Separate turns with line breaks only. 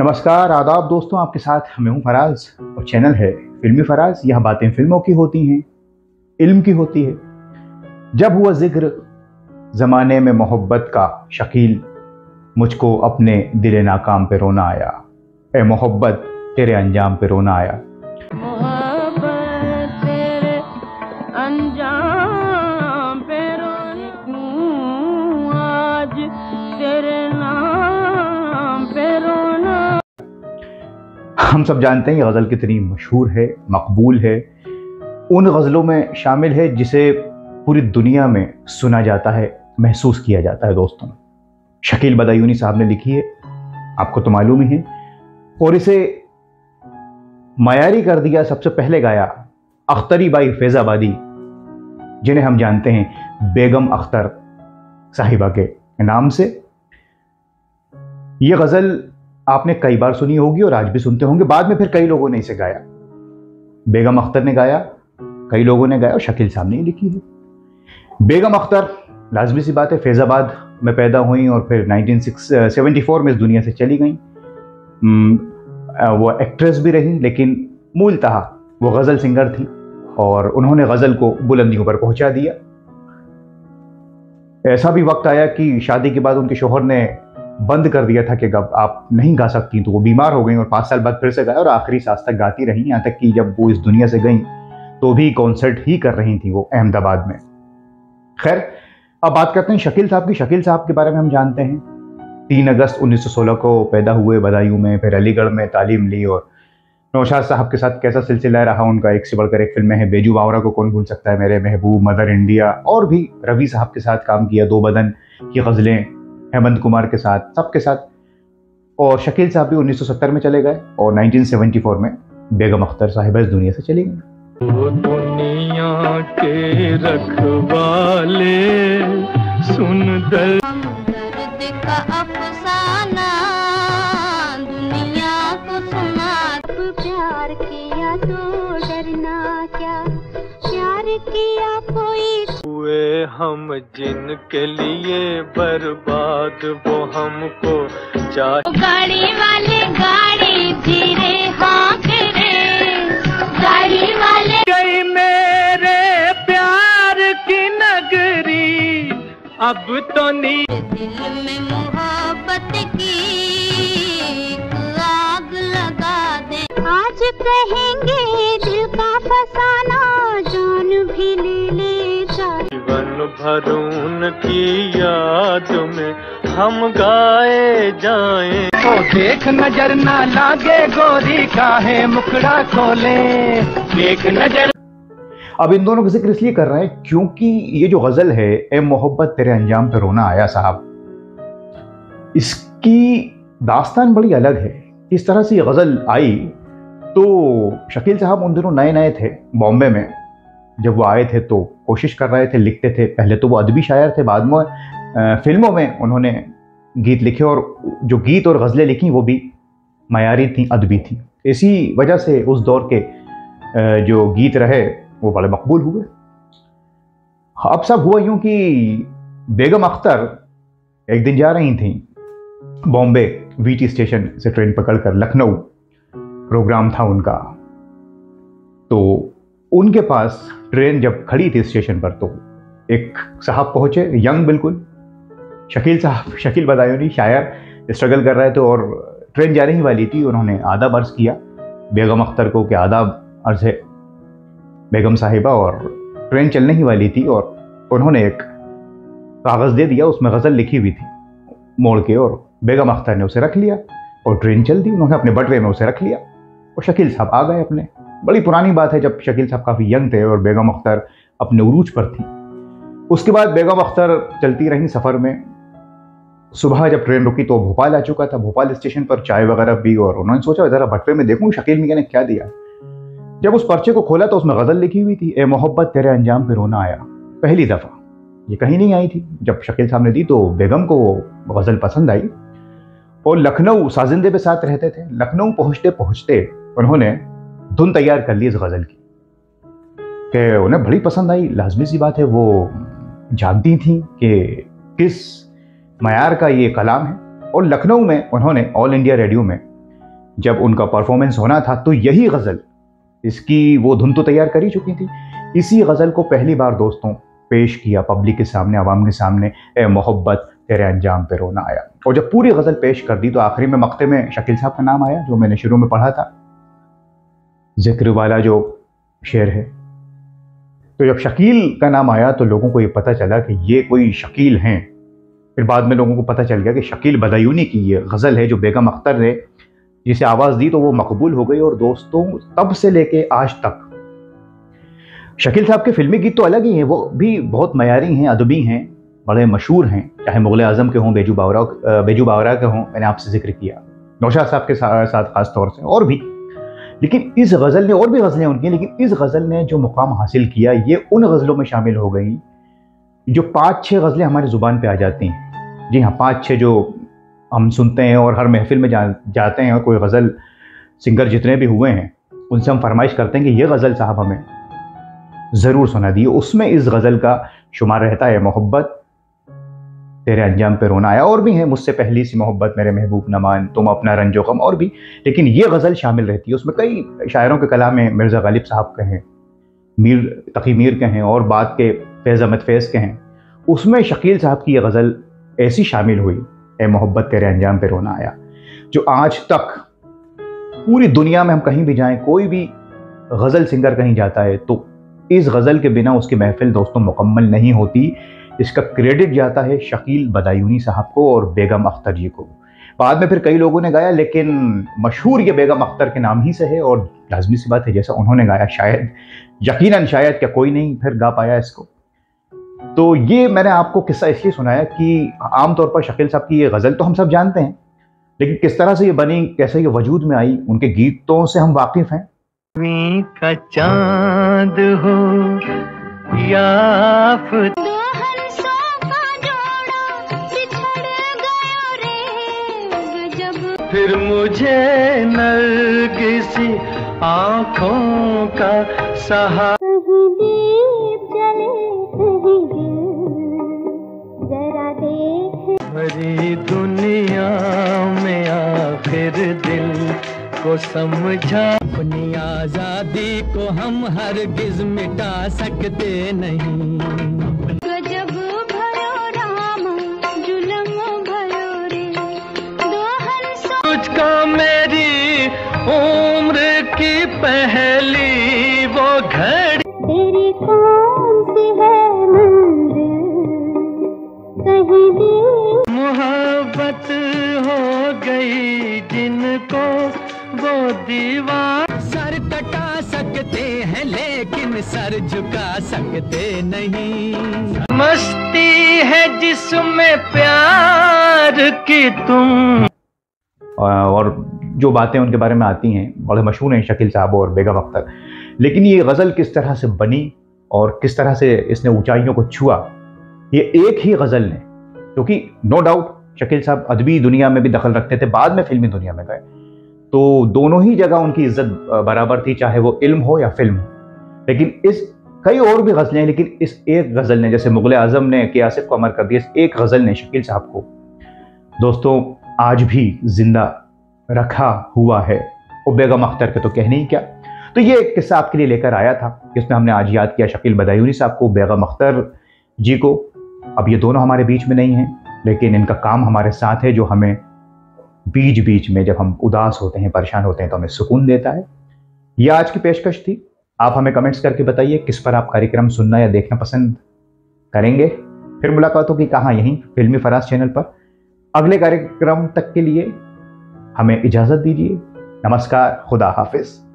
नमस्कार, आदाब दोस्तों, आपके साथ मैं हूँ फराज और चैनल है फिल्मी फराज। यह बातें फ़िल्मों की होती हैं, इल्म की होती है। जब हुआ ज़िक्र, ज़माने में मोहब्बत का शकील मुझको अपने दिल नाकाम पे रोना आया। ए मोहब्बत, तेरे अंजाम पे रोना आया। हम सब जानते हैं ये गज़ल कितनी मशहूर है, मकबूल है। उन गज़लों में शामिल है जिसे पूरी दुनिया में सुना जाता है, महसूस किया जाता है दोस्तों। शकील बदायूनी साहब ने लिखी है, आपको तो मालूम ही है। और इसे मयारी कर दिया सबसे पहले गाया अख्तरी बाई फैज़ाबादी, जिन्हें हम जानते हैं, बेगम अख्तर साहिबा के नाम से। यह गज़ल आपने कई बार सुनी होगी और आज भी सुनते होंगे। बाद में फिर कई लोगों ने इसे गाया। बेगम अख्तर ने गाया, कई लोगों ने गाया और शकील साहब ने लिखी है। बेगम अख्तर, लाजमी सी बात है, फैज़ाबाद में पैदा हुई और फिर 1974 में इस दुनिया से चली गई। वो एक्ट्रेस भी रही, लेकिन मूलतः वो गज़ल सिंगर थी और उन्होंने गज़ल को बुलंदियों पर पहुँचा दिया। ऐसा भी वक्त आया कि शादी के बाद उनके शोहर ने बंद कर दिया था कि आप नहीं गा सकती तो वो बीमार हो गई और पाँच साल बाद फिर से गाया और आखिरी सांस तक गाती रही यहाँ तक कि जब वो इस दुनिया से गई तो भी कॉन्सर्ट ही कर रही थी वो अहमदाबाद में। खैर, अब बात करते हैं शकील साहब की। शकील साहब के बारे में हम जानते हैं। तीन अगस्त 1916 को पैदा हुए बदायूं में, फिर अलीगढ़ में तालीम ली और नौशाद साहब के साथ कैसा सिलसिला रहा, उनका एक से बढ़कर एक फ़िल्में हैं, बेजू बावरा को कौन भूल सकता है, मेरे महबूब, मदर इंडिया और भी रवि साहब के साथ काम किया, दो बदन की गज़लें हेमंत कुमार के साथ सबके साथ। और शकील साहब भी 1970 में चले गए और 1974 में बेगम अख्तर साहिबा इस दुनिया से चली गई दुनिया के रखवाले सुन दर का अफसाना दुनिया को सुना। प्यार किया तो डरना क्या? प्यार किया कोई हुए हम जिनके लिए बर्बाद वो हमको चाहे। गाड़ी वाले गाड़ी धीरे हाँक रे। गाड़ी वाले गई मेरे प्यार की नगरी अब तो नी। दिल में मोहब्बत की आग लगा दे। आज कहेंगे दिल का फसाना भरून की याद में हम गाए जाएँ। तो देख नज़र ना लागे गोरी काहे मुखड़ा खोले। देख नज़र अब इन दोनों का ज़िक्र इसलिए कर रहे हैं क्योंकि ये जो गज़ल है ए मोहब्बत तेरे अंजाम पे रोना आया साहब। इसकी दास्तान बड़ी अलग है। इस तरह से ये गज़ल आई तो शकील साहब उन दिनों नए नए थे बॉम्बे में। जब वो आए थे तो कोशिश कर रहे थे, लिखते थे। पहले तो वो अदबी शायर थे, बाद में फ़िल्मों में उन्होंने गीत लिखे और जो गीत और गज़लें लिखी, वो भी मयारी थी, अदबी थी। इसी वजह से उस दौर के जो गीत रहे, वो बड़े मकबूल हुए। अब सब हुआ यूँ कि बेगम अख्तर एक दिन जा रही थी, बॉम्बे वीटी स्टेशन से ट्रेन पकड़कर लखनऊ। प्रोग्राम था उनका। तो उनके पास ट्रेन जब खड़ी थी स्टेशन पर तो एक साहब पहुँचे, यंग बिल्कुल। शकील साहब, शकील बदायूनी शायर, स्ट्रगल कर रहे थे और ट्रेन जाने ही वाली थी। उन्होंने आदाब अर्ज़ किया, बेगम अख्तर को कि आदाब अर्ज़ है। बेगम साहिबा और ट्रेन चलने ही वाली थी और उन्होंने एक कागज़ दे दिया, उसमें गज़ल लिखी हुई थी मोड़ के और बेगम अख्तर ने उसे रख लिया और ट्रेन चल दी। उन्होंने अपने बटवे में उसे रख लिया और शकील साहब आ गए अपने। बड़ी पुरानी बात है जब शकील साहब काफ़ी यंग थे और बेगम अख्तर अपने उरूज पर थी। उसके बाद बेगम अख्तर चलती रहीं सफ़र में। सुबह जब ट्रेन रुकी तो भोपाल आ चुका था। भोपाल स्टेशन पर चाय वगैरह पी और उन्होंने सोचा, ज़रा भटवे में देखूँ, शकील मियाँ ने क्या दिया? जब उस पर्चे को खोला तो उसमें गज़ल लिखी हुई थी, ए मोहब्बत तेरे अंजाम पे रोना आया। पहली दफ़ा। ये कहीं नहीं आई थी। जब शकील साहब ने दी तो बेगम को वो गज़ल पसंद आई। और लखनऊ साजिंदे पे साथ रहते थे। लखनऊ पहुँचते पहुँचते उन्होंने धुन तैयार कर ली इस गज़ल की। कि उन्हें बड़ी पसंद आई। लाजमी सी बात है, वो जानती थी कि किस मैार का ये कलाम है। और लखनऊ में उन्होंने ऑल इंडिया रेडियो में, जब उनका परफॉर्मेंस होना था तो यही गज़ल, इसकी वो धुन तो तैयार कर ही चुकी थी। इसी गज़ल को पहली बार दोस्तों पेश किया पब्लिक के सामने, आवाम के सामने, ए मोहब्बत, तेरे अंजाम पे रोना आया। और जब पूरी गज़ल पेश कर दी तो आखिरी में मक्ते में शकील साहब का नाम आया, जो मैंने शुरू में पढ़ा था। ज़िक्र वाला जो शेर है। तो जब शकील का नाम आया तो लोगों को ये पता चला कि ये कोई शकील हैं। फिर बाद में लोगों को पता चल गया कि शकील बदायूनी की ये गज़ल है जो बेगम अख्तर ने जिसे आवाज़ दी तो वो मकबूल हो गई और दोस्तों तब से लेके आज तक। शकील साहब के फिल्मी गीत तो अलग ही हैं, वो भी बहुत मयारी हैं, अदबी हैं, बड़े मशहूर हैं। चाहे मुगल आज़म के हों, बेजू बावरा बेजू बावरा के हों, मैंने आपसे ज़िक्र किया। नौशाद साहब के साथ खास तौर से और भी। लेकिन इस गज़ल ने, और भी गज़लें उनकी, लेकिन इस गज़ल ने जो मुकाम हासिल किया, ये उन गज़लों में शामिल हो गई, जो पाँच छः गज़लें हमारी ज़ुबान पे आ जाती हैं। जी हाँ पाँच छः जो हम सुनते हैं और हर महफिल में जा, जाते हैं और कोई गज़ल सिंगर जितने भी हुए हैं, उनसे हम फरमाइश करते हैं कि ये गज़ल साहब हमें ज़रूर सुना दी उसमें इस गज़ल का शुमार रहता है मोहब्बत तेरे अंजाम पे रोना आया। और भी है मुझसे पहली सी मोहब्बत, मेरे महबूब नमान, तुम अपना रंजो गम और भी। लेकिन ये गज़ल शामिल रहती है। उसमें कई शायरों के कलाम में मिर्ज़ा गालिब साहब के हैं, मीर, तकी मीर के हैं और बाद के फैज़ अहमद फैज़ के हैं। उसमें शकील साहब की यह गज़ल ऐसी शामिल हुई ए मोहब्बत, तेरे अंजाम पे रोना आया। जो आज तक पूरी दुनिया में हम कहीं भी जाएँ, कोई भी गज़ल सिंगर कहीं जाता है तो इस गज़ल के बिना उसकी महफिल दोस्तों मुकम्मल नहीं होती। इसका क्रेडिट जाता है शकील बदायूनी साहब को और बेगम अख्तर जी को। बाद में फिर कई लोगों ने गाया, लेकिन मशहूर ये बेगम अख्तर के नाम ही से है और लाजमी सी बात है, जैसा उन्होंने गाया, शायद, यकीनन शायद क्या कोई नहीं फिर गा पाया इसको। तो ये मैंने आपको किस्सा इसलिए सुनाया कि आमतौर पर शकील साहब की ये गज़ल तो हम सब जानते हैं, लेकिन किस तरह से ये बनी, कैसे ये वजूद में आई, उनके गीतों से हम वाकिफ हैं?
का चाँद हो या फिर मुझे नरगिसी आँखों का सहा भरी दुनिया में आखिर दिल को समझा। अपनी आज़ादी को हम हर गिज मिटा सकते नहीं।
सो
मेरी उम्र की पहली वो घड़ी।
तेरी कौन सी है कहीं भी
मोहब्बत हो गई जिनको वो दीवार। सर कटा सकते हैं लेकिन सर झुका सकते नहीं। मस्ती है जिसमें प्यार की तुम
और जो बातें उनके बारे में आती हैं, बड़े मशहूर हैं शकील साहब और बेगम अख्तर। लेकिन ये गज़ल किस तरह से बनी और किस तरह से इसने ऊंचाइयों को छुआ, ये एक ही गज़ल ने। क्योंकि नो डाउट शकील साहब अदबी दुनिया में भी दखल रखते थे, बाद में फिल्मी दुनिया में गए। तो दोनों ही जगह उनकी इज़्ज़त बराबर थी, चाहे वो इल्म हो या फ़िल्म हो। लेकिन इस, कई और भी गज़लें हैं, लेकिन इस एक गज़ल ने, जैसे मुगल आज़म ने के आसिफ को अमर कर दिया, इस एक गज़ल ने शकील साहब को। दोस्तों आज भी ज़िंदा रखा हुआ है। और बेगम अख्तर के तो कहने ही क्या? तो ये एक किस्सा आपके लिए लेकर आया था, जिसमें हमने आज याद किया शकील बदायूनी साहब को बेगम अख्तर जी को। अब ये दोनों हमारे बीच में नहीं हैं, लेकिन इनका काम हमारे साथ है, जो हमें बीच बीच में जब हम उदास होते हैं, परेशान होते हैं तो हमें सुकून देता है। यह आज की पेशकश थी। आप हमें कमेंट्स करके बताइए, किस पर आप कार्यक्रम सुनना या देखना पसंद करेंगे। फिर मुलाकात होगी कहाँ, यहीं फिल्मी फराज चैनल पर। अगले कार्यक्रम तक के लिए हमें इजाज़त दीजिए। नमस्कार खुदा हाफिज़।